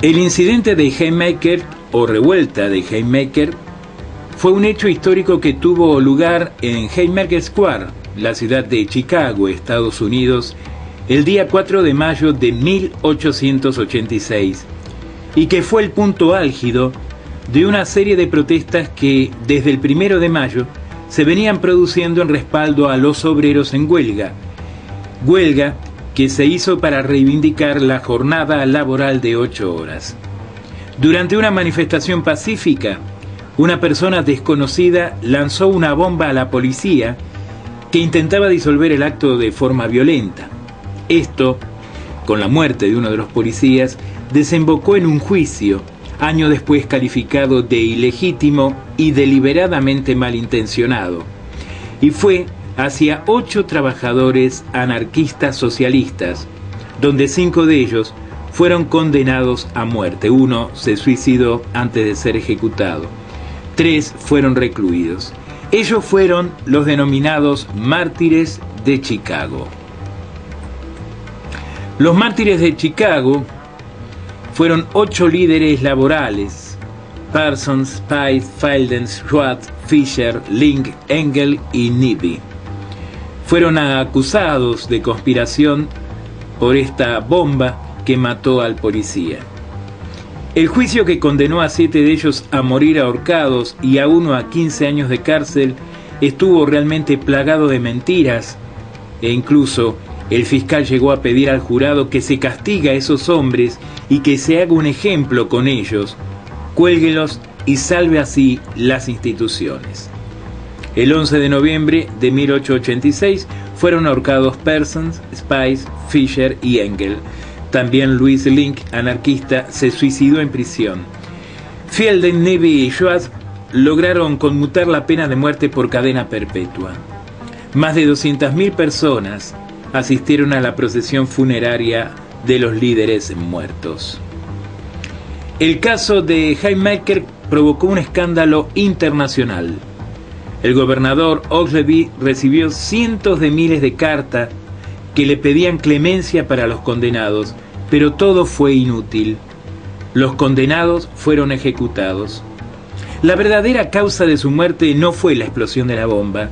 El incidente de Haymaker o revuelta de Haymaker fue un hecho histórico que tuvo lugar en Haymaker Square, la ciudad de Chicago, Estados Unidos, el día 4 de mayo de 1886, y que fue el punto álgido de una serie de protestas que desde el 1 de mayo se venían produciendo en respaldo a los obreros en huelga. Huelga que se hizo para reivindicar la jornada laboral de ocho horas. Durante una manifestación pacífica, una persona desconocida lanzó una bomba a la policía que intentaba disolver el acto de forma violenta. Esto, con la muerte de uno de los policías, desembocó en un juicio, año después calificado de ilegítimo y deliberadamente malintencionado, y fue hacia ocho trabajadores anarquistas socialistas, donde cinco de ellos fueron condenados a muerte. Uno se suicidó antes de ser ejecutado. Tres fueron recluidos. Ellos fueron los denominados mártires de Chicago. Los mártires de Chicago fueron ocho líderes laborales, Parsons, Spice, Felden, Schwartz, Fisher, Link, Engel y Nibby fueron acusados de conspiración por esta bomba que mató al policía. El juicio que condenó a siete de ellos a morir ahorcados y a uno a 15 años de cárcel estuvo realmente plagado de mentiras e incluso el fiscal llegó a pedir al jurado que se castiga a esos hombres y que se haga un ejemplo con ellos, cuélguelos y salve así las instituciones. El 11 de noviembre de 1886 fueron ahorcados Persons, Spice, Fisher y Engel. También Louis Link, anarquista, se suicidó en prisión. Fielden, Navy y Schwartz lograron conmutar la pena de muerte por cadena perpetua. Más de 200.000 personas asistieron a la procesión funeraria de los líderes muertos. El caso de Haymaker provocó un escándalo internacional. El gobernador Ogleby recibió cientos de miles de cartas que le pedían clemencia para los condenados, pero todo fue inútil. Los condenados fueron ejecutados. La verdadera causa de su muerte no fue la explosión de la bomba,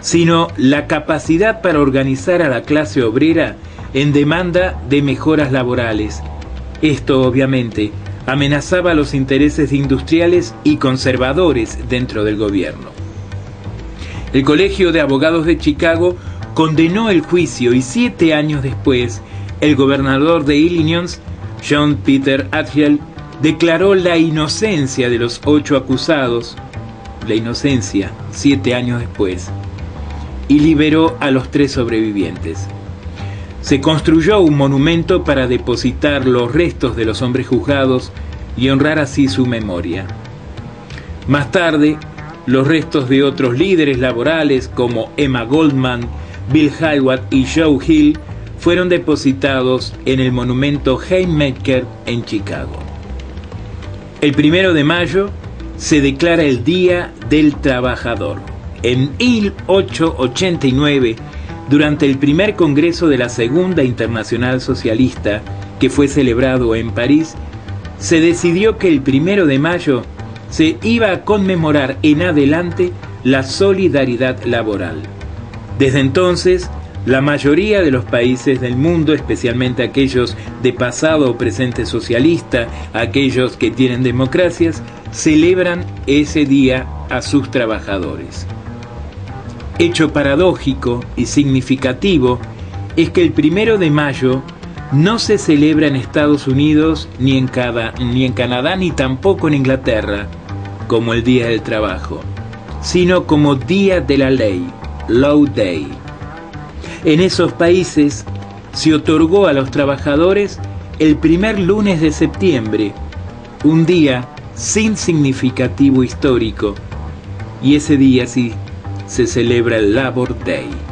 sino la capacidad para organizar a la clase obrera en demanda de mejoras laborales. Esto, obviamente, amenazaba los intereses industriales y conservadores dentro del gobierno. El Colegio de Abogados de Chicago condenó el juicio y siete años después, el gobernador de Illinois, John Peter Athiel, declaró la inocencia de los ocho acusados, la inocencia siete años después, y liberó a los tres sobrevivientes. Se construyó un monumento para depositar los restos de los hombres juzgados y honrar así su memoria. Más tarde, los restos de otros líderes laborales como Emma Goldman, Bill Highwatt y Joe Hill fueron depositados en el monumento Haymaker en Chicago. El primero de mayo se declara el Día del Trabajador. En 1889, durante el primer Congreso de la Segunda Internacional Socialista, que fue celebrado en París, se decidió que el primero de mayo se iba a conmemorar en adelante la solidaridad laboral. Desde entonces, la mayoría de los países del mundo, especialmente aquellos de pasado o presente socialista, aquellos que tienen democracias, celebran ese día a sus trabajadores. Hecho paradójico y significativo es que el primero de mayo no se celebra en Estados Unidos, ni en, Canadá, ni tampoco en Inglaterra, como el Día del Trabajo, sino como Día de la Ley, Law Day. En esos países se otorgó a los trabajadores el primer lunes de septiembre, un día sin significativo histórico, y ese día sí se celebra el Labor Day.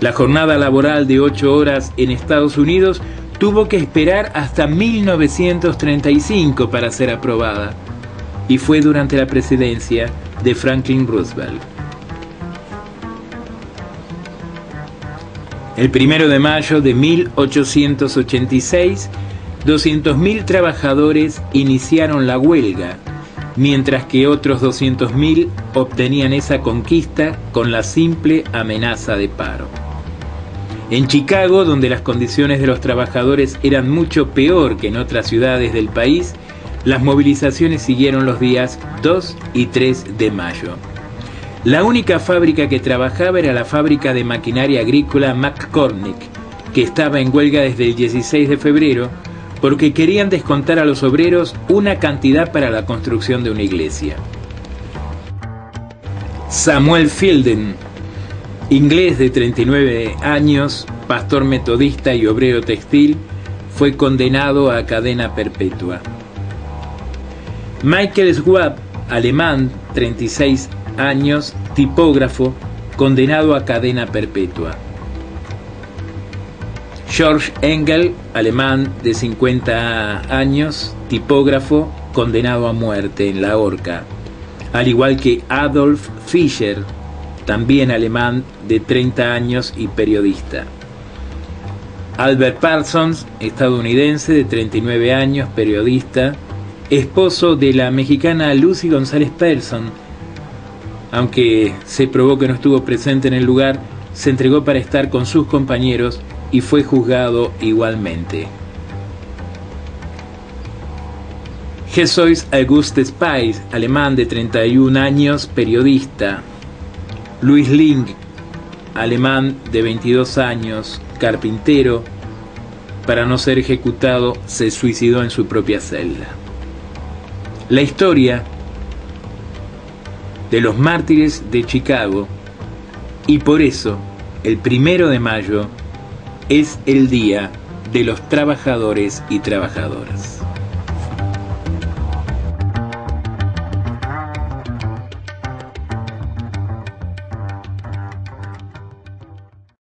La jornada laboral de ocho horas en Estados Unidos tuvo que esperar hasta 1935 para ser aprobada y fue durante la presidencia de Franklin Roosevelt. El primero de mayo de 1886, 200.000 trabajadores iniciaron la huelga, mientras que otros 200.000 obtenían esa conquista con la simple amenaza de paro. En Chicago, donde las condiciones de los trabajadores eran mucho peor que en otras ciudades del país, las movilizaciones siguieron los días 2 y 3 de mayo. La única fábrica que trabajaba era la fábrica de maquinaria agrícola McCormick, que estaba en huelga desde el 16 de febrero porque querían descontar a los obreros una cantidad para la construcción de una iglesia. Samuel Fielden, inglés de 39 años, pastor metodista y obrero textil, fue condenado a cadena perpetua. Michael Schwab, alemán, 36 años, tipógrafo, condenado a cadena perpetua. George Engel, alemán de 50 años, tipógrafo, condenado a muerte en la horca, al igual que Adolf Fischer, también alemán de 30 años y periodista. Albert Parsons, estadounidense de 39 años, periodista, esposo de la mexicana Lucy González Persson, aunque se probó que no estuvo presente en el lugar, se entregó para estar con sus compañeros y fue juzgado igualmente. Jesús Auguste Spies, alemán de 31 años, periodista. Luis Ling, alemán de 22 años, carpintero, para no ser ejecutado, se suicidó en su propia celda. La historia de los mártires de Chicago y por eso el primero de mayo es el Día de los Trabajadores y Trabajadoras.